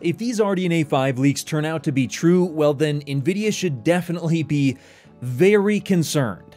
If these RDNA 5 leaks turn out to be true, well then Nvidia should definitely be very concerned.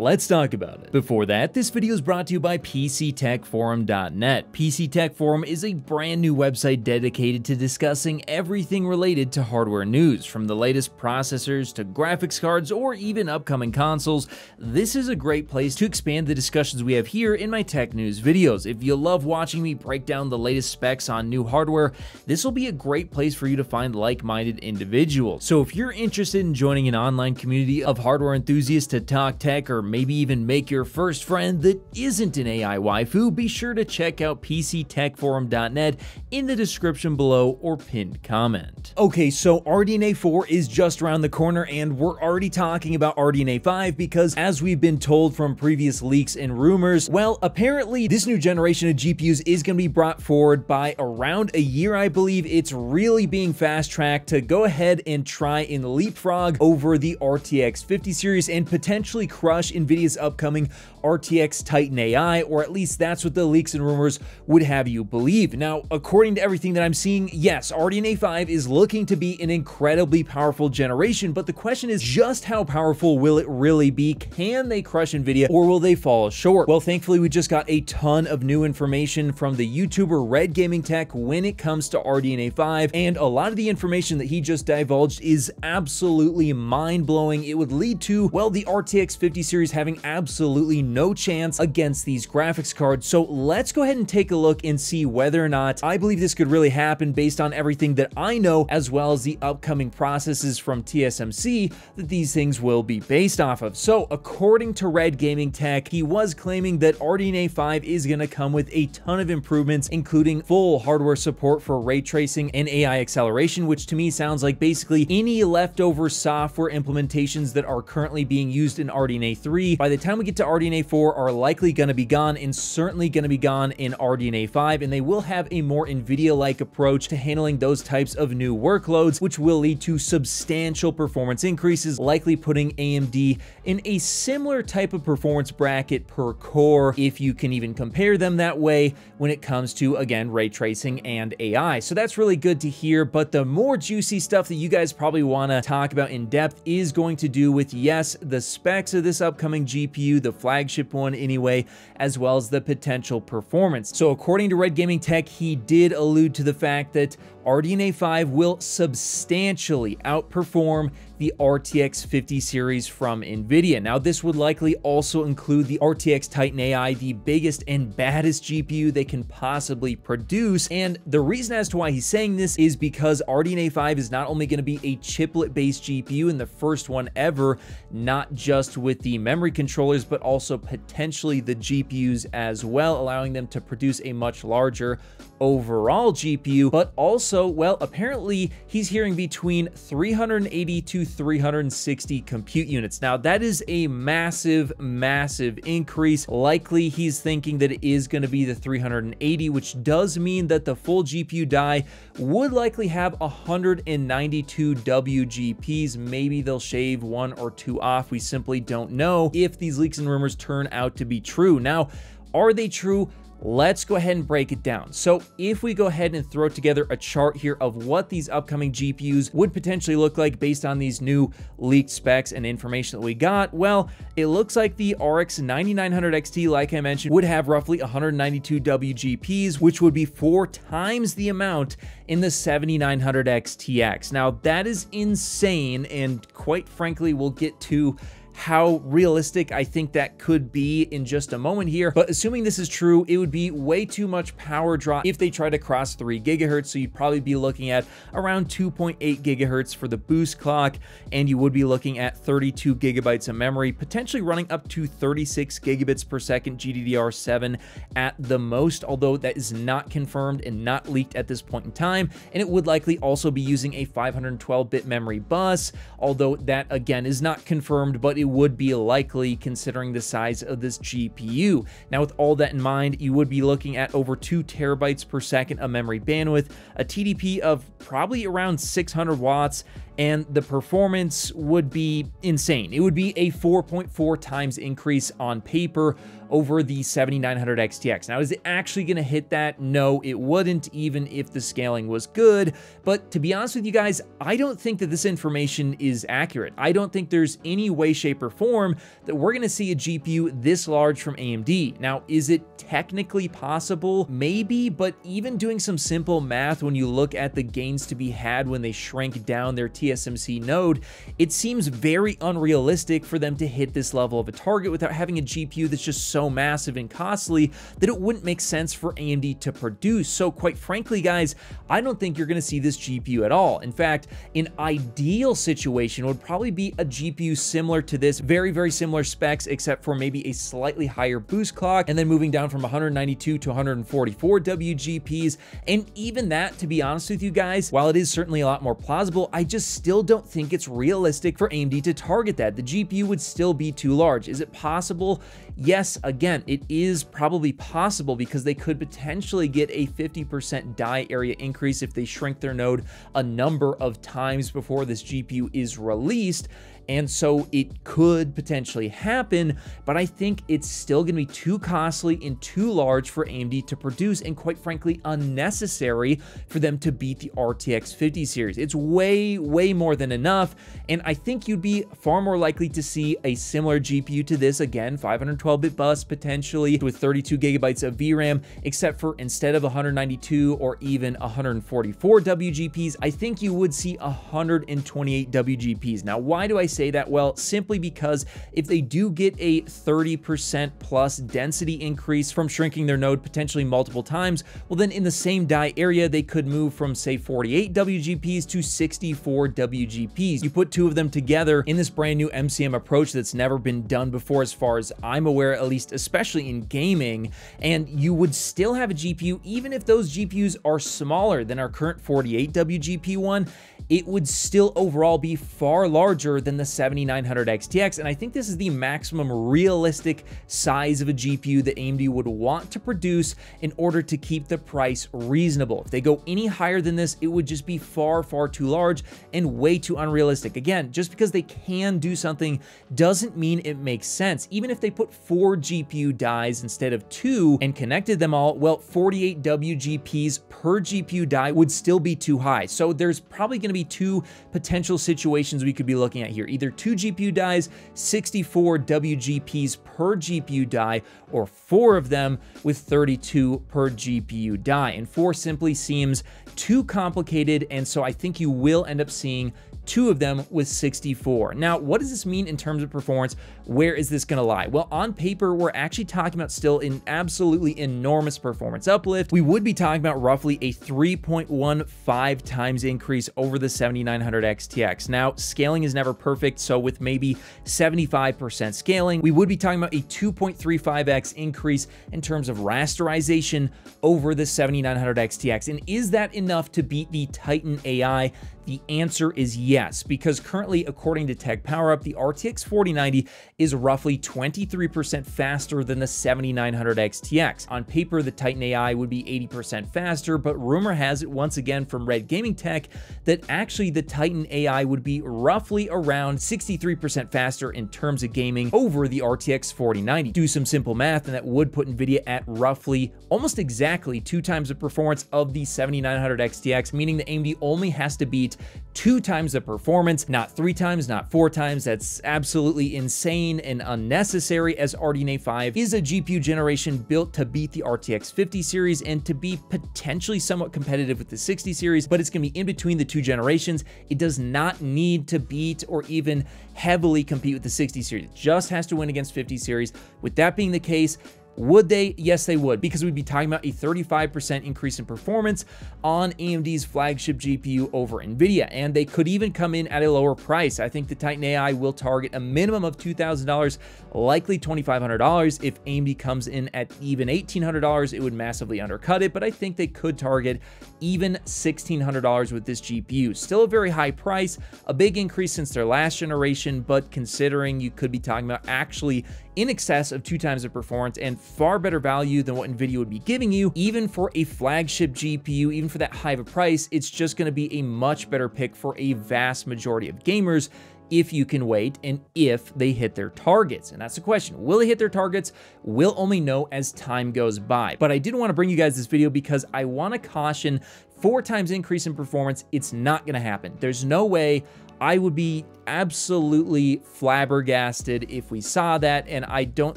Let's talk about it. Before that, this video is brought to you by PCTechForum.net. PC Tech Forum is a brand new website dedicated to discussing everything related to hardware news, from the latest processors to graphics cards or even upcoming consoles. This is a great place to expand the discussions we have here in my tech news videos. If you love watching me break down the latest specs on new hardware, this will be a great place for you to find like-minded individuals. So if you're interested in joining an online community of hardware enthusiasts to talk tech or maybe even make your first friend that isn't an AI waifu, be sure to check out PCTechForum.net in the description below or pinned comment. Okay, so RDNA 4 is just around the corner and we're already talking about RDNA 5 because as we've been told from previous leaks and rumors, well, apparently this new generation of GPUs is going to be brought forward by around a year, I believe. It's really being fast-tracked to go ahead and try and leapfrog over the RTX 50 series and potentially crush NVIDIA's upcoming RTX Titan AI, or at least that's what the leaks and rumors would have you believe. Now, according to everything that I'm seeing, yes, RDNA 5 is looking to be an incredibly powerful generation, but the question is just how powerful will it really be? Can they crush NVIDIA or will they fall short? Well, thankfully, we just got a ton of new information from the YouTuber Red Gaming Tech when it comes to RDNA 5, and a lot of the information that he just divulged is absolutely mind-blowing. It would lead to, well, the RTX 50 series having absolutely no chance against these graphics cards. So let's go ahead and take a look and see whether or not I believe this could really happen based on everything that I know, as well as the upcoming processes from TSMC that these things will be based off of. So according to Red Gaming Tech, he was claiming that RDNA 5 is going to come with a ton of improvements, including full hardware support for ray tracing and AI acceleration, which to me sounds like basically any leftover software implementations that are currently being used in RDNA 3 3, by the time we get to RDNA 4, are likely going to be gone and certainly going to be gone in RDNA 5, and they will have a more NVIDIA-like approach to handling those types of new workloads, which will lead to substantial performance increases, likely putting AMD in a similar type of performance bracket per core, if you can even compare them that way when it comes to, again, ray tracing and AI. So that's really good to hear, but the more juicy stuff that you guys probably want to talk about in depth is going to do with, yes, the specs of this upcoming upcoming GPU, the flagship one anyway, as well as the potential performance. So according to Red Gaming Tech, he did allude to the fact that RDNA 5 will substantially outperform the RTX 50 series from NVIDIA. Now, this would likely also include the RTX Titan AI, the biggest and baddest GPU they can possibly produce. And the reason as to why he's saying this is because RDNA 5 is not only going to be a chiplet-based GPU and the first one ever, not just with the memory controllers, but also potentially the GPUs as well, allowing them to produce a much larger overall GPU, but also, well, apparently he's hearing between 380 to 360 compute units. Now, that is a massive, massive increase. Likely, he's thinking that it is going to be the 380, which does mean that the full GPU die would likely have 192 WGPs. Maybe they'll shave one or two off. We simply don't know if these leaks and rumors turn out to be true. Now, are they true? Let's go ahead and break it down. So if we go ahead and throw together a chart here of what these upcoming GPUs would potentially look like based on these new leaked specs and information that we got, well, it looks like the RX 9900 XT, like I mentioned, would have roughly 192 WGPs, which would be four times the amount in the 7900 XTX. Now, that is insane, and quite frankly, we'll get to how realistic I think that could be in just a moment here. But assuming this is true, it would be way too much power drop if they try to cross 3 gigahertz. So you'd probably be looking at around 2.8 gigahertz for the boost clock, and you would be looking at 32 gigabytes of memory, potentially running up to 36 gigabits per second GDDR7 at the most, although that is not confirmed and not leaked at this point in time. And it would likely also be using a 512-bit memory bus, although that again is not confirmed, but it would be likely considering the size of this GPU. Now, with all that in mind, you would be looking at over two terabytes per second of memory bandwidth, a TDP of probably around 600 watts, and the performance would be insane. It would be a 4.4 times increase on paper over the 7900 XTX. Now, is it actually going to hit that? No, it wouldn't, even if the scaling was good. But to be honest with you guys, I don't think that this information is accurate. I don't think there's any way, shape, or form that we're going to see a GPU this large from AMD. Now, is it technically possible? Maybe, but even doing some simple math when you look at the gains to be had when they shrink down their TSMC node, it seems very unrealistic for them to hit this level of a target without having a GPU that's just so so massive and costly that it wouldn't make sense for AMD to produce. So quite frankly, guys, I don't think you're going to see this GPU at all. In fact, an ideal situation would probably be a GPU similar to this, very, very similar specs, except for maybe a slightly higher boost clock, and then moving down from 192 to 144 WGPs. And even that, to be honest with you guys, while it is certainly a lot more plausible, I just still don't think it's realistic for AMD to target that. The GPU would still be too large. Is it possible? Yes, again, it is probably possible because they could potentially get a 50% die area increase if they shrink their node a number of times before this GPU is released. And so it could potentially happen, but I think it's still going to be too costly and too large for AMD to produce, and quite frankly, unnecessary for them to beat the RTX 50 series. It's way, way more than enough, and I think you'd be far more likely to see a similar GPU to this again, 512-bit bus potentially with 32 gigabytes of VRAM, except for instead of 192 or even 144 WGPs, I think you would see 128 WGPs. Now, why do I say that? Well, simply because if they do get a 30% plus density increase from shrinking their node potentially multiple times, well then in the same die area, they could move from say 48 WGPs to 64 WGPs. You put two of them together in this brand new MCM approach that's never been done before as far as I'm aware, at least especially in gaming, and you would still have a GPU even if those GPUs are smaller than our current 48 WGP one, it would still overall be far larger than the 7900 XTX, and I think this is the maximum realistic size of a GPU that AMD would want to produce in order to keep the price reasonable. If they go any higher than this, it would just be far, far too large and way too unrealistic. Again, just because they can do something doesn't mean it makes sense. Even if they put four GPU dies instead of two and connected them all, well, 48 WGPs per GPU die would still be too high. So there's probably going to be two potential situations we could be looking at here. Either two GPU dies, 64 WGPs per GPU die, or four of them with 32 per GPU die. And four simply seems too complicated, and so I think you will end up seeing two of them with 64. Now, what does this mean in terms of performance? Where is this going to lie? Well, on paper, we're actually talking about still an absolutely enormous performance uplift. We would be talking about roughly a 3.15 times increase over the 7900 XTX. Now, scaling is never perfect, so with maybe 75% scaling, we would be talking about a 2.35x increase in terms of rasterization over the 7900 XTX. And is that enough to beat the Titan AI the answer is yes, because currently, according to Tech PowerUp, the RTX 4090 is roughly 23% faster than the 7900 XTX. On paper, the Titan AI would be 80% faster, but rumor has it once again from Red Gaming Tech that actually the Titan AI would be roughly around 63% faster in terms of gaming over the RTX 4090. Do some simple math, and that would put NVIDIA at roughly almost exactly two times the performance of the 7900 XTX, meaning the AMD only has to beat two times the performance, not three times, not four times. That's absolutely insane and unnecessary as RDNA 5 is a GPU generation built to beat the RTX 50 series and to be potentially somewhat competitive with the 60 series, but it's going to be in between the two generations. It does not need to beat or even heavily compete with the 60 series. It just has to win against 50 series. With that being the case, would they? Yes, they would, because we'd be talking about a 35% increase in performance on AMD's flagship GPU over NVIDIA, and they could even come in at a lower price. I think the Titan AI will target a minimum of $2,000, likely $2,500. If AMD comes in at even $1,800, it would massively undercut it, but I think they could target even $1,600 with this GPU. Still a very high price, a big increase since their last generation, but considering you could be talking about actually in excess of two times the performance and far better value than what NVIDIA would be giving you. Even for a flagship GPU, even for that high of a price, it's just going to be a much better pick for a vast majority of gamers if you can wait and if they hit their targets. And that's the question. Will they hit their targets? We'll only know as time goes by. But I did want to bring you guys this video because I want to caution four times increase in performance. It's not going to happen. There's no way I would be absolutely flabbergasted if we saw that, and I don't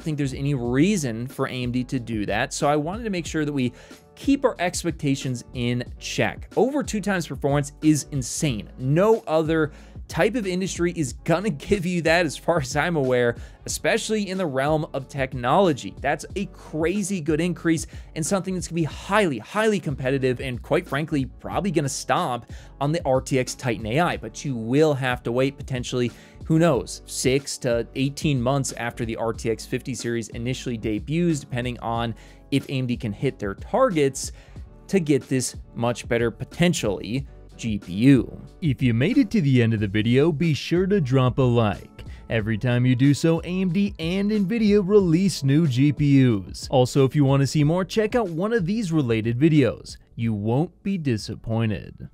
think there's any reason for AMD to do that. So I wanted to make sure that we keep our expectations in check. Over two times performance is insane. No other type of industry is gonna give you that as far as I'm aware, especially in the realm of technology. That's a crazy good increase and something that's gonna be highly, highly competitive and quite frankly, probably gonna stomp on the RTX Titan AI, but you will have to wait potentially who knows, six to 18 months after the RTX 50 series initially debuts, depending on if AMD can hit their targets to get this much better potentially GPU. If you made it to the end of the video, be sure to drop a like. Every time you do so, AMD and NVIDIA release new GPUs. Also, if you want to see more, check out one of these related videos. You won't be disappointed.